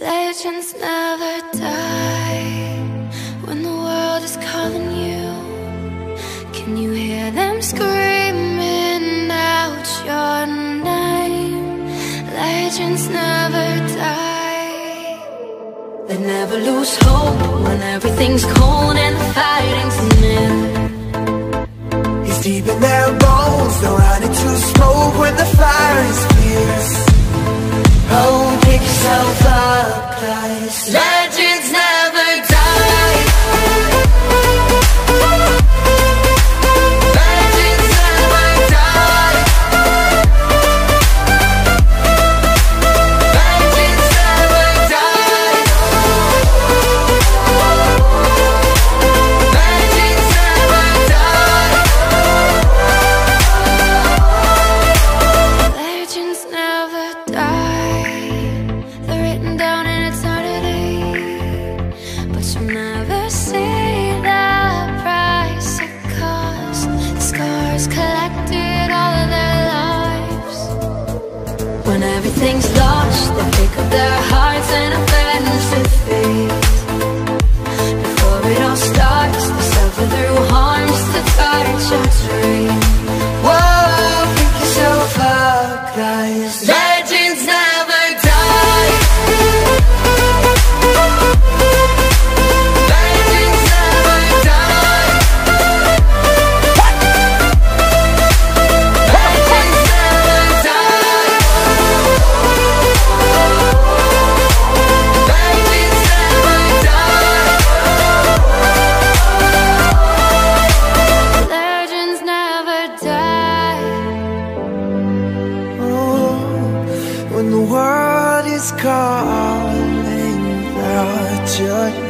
Legends never die when the world is calling you. Can you hear them screaming out your name? Legends never die. They never lose hope when everything's cold and the fighting's near. It's deep in their bones, they're running to smoke when the fire is fierce. Oh paradise. things should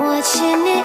我欠你